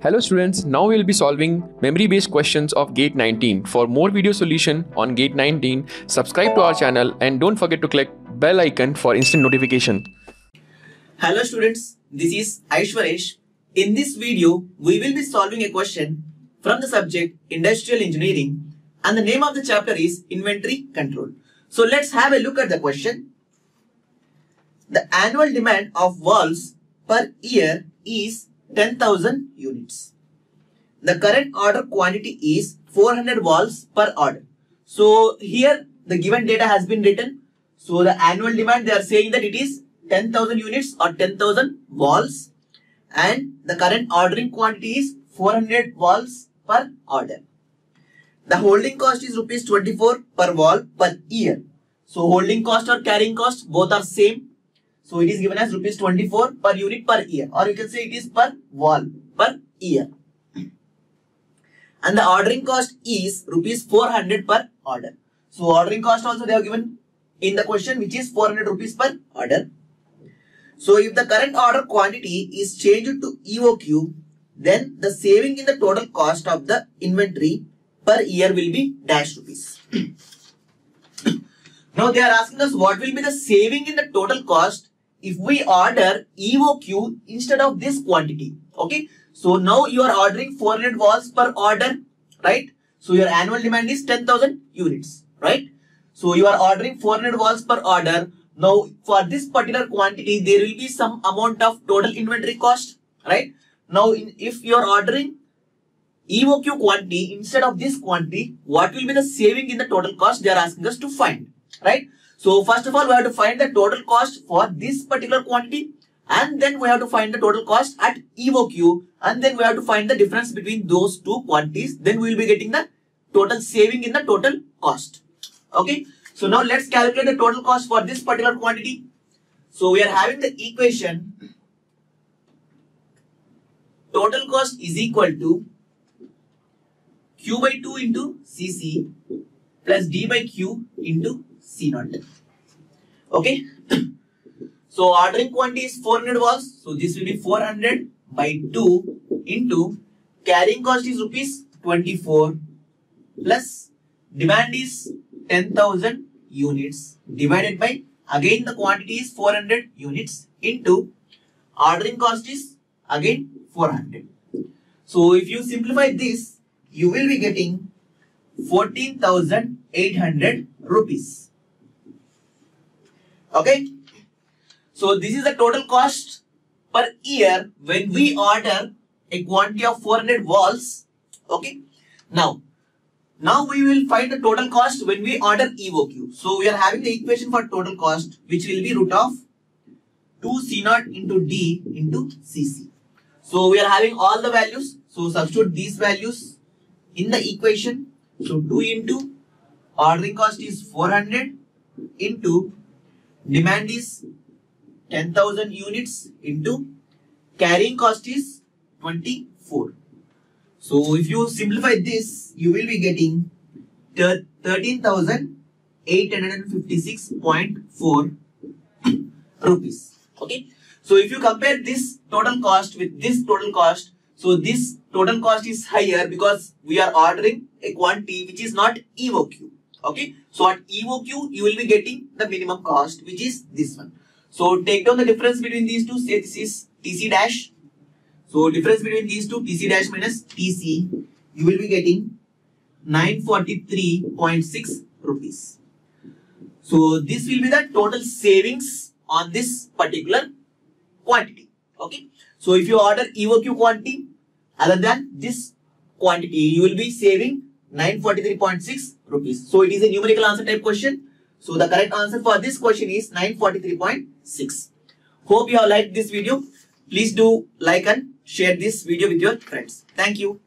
Hello students, now we will be solving memory-based questions of GATE 19. For more video solution on GATE 19, subscribe to our channel and don't forget to click bell icon for instant notification. Hello students, this is Aishwaresh. In this video, we will be solving a question from the subject Industrial Engineering and the name of the chapter is Inventory Control. So let's have a look at the question. The annual demand of valves per year is 10,000 units. The current order quantity is 400 valves per order. So here the given data has been written. So the annual demand they are saying that it is 10,000 units or 10,000 valves and the current ordering quantity is 400 valves per order. The holding cost is rupees 24 per valve per year. So holding cost or carrying cost both are same. So it is given as rupees 24 per unit per year or you can say it is per wall per year. And the ordering cost is rupees 400 per order. So ordering cost also they have given in the question which is 400 rupees per order. So if the current order quantity is changed to EOQ, then the saving in the total cost of the inventory per year will be dash rupees. now they are asking us what will be the saving in the total cost if we order EOQ instead of this quantity. Okay. So now you are ordering 400 valves per order, right? So your annual demand is 10,000 units, right? So you are ordering 400 valves per order. Now for this particular quantity, there will be some amount of total inventory cost, right? Now in, if you are ordering EOQ quantity instead of this quantity, what will be the saving in the total cost they are asking us to find, right? So first of all, we have to find the total cost for this particular quantity and then we have to find the total cost at EOQ and then we have to find the difference between those two quantities. Then we will be getting the total saving in the total cost. Okay. So now let's calculate the total cost for this particular quantity. So we are having the equation total cost is equal to Q by 2 into Cc plus D by Q into C naught. Okay. So ordering quantity is 400 valves. So this will be 400 by 2 into carrying cost is rupees 24 plus demand is 10,000 units divided by again the quantity is 400 units into ordering cost is again 400. So if you simplify this, you will be getting 14,800 rupees. Okay. So this is the total cost per year when we order a quantity of 400 walls Okay. Now, now we will find the total cost when we order EOQ. So we are having the equation for total cost which will be root of 2 C naught into D into CC. So we are having all the values. So substitute these values in the equation. So 2 into ordering cost is 400 into demand is 10,000 units into carrying cost is 24. So if you simplify this, you will be getting 13,856.4 rupees. Okay. So if you compare this total cost with this total cost, so this total cost is higher because we are ordering a quantity which is not EOQ. Okay. So at EOQ, you will be getting the minimum cost which is this one. So take down the difference between these two. Say this is TC dash. So difference between these two TC dash minus TC, you will be getting 943.6 rupees. So this will be the total savings on this particular quantity. Okay. So if you order EOQ quantity other than this quantity, you will be saving 943.6 rupees. So it is a numerical answer type question. So the correct answer for this question is 943.6. Hope you have liked this video. Please do like and share this video with your friends. Thank you.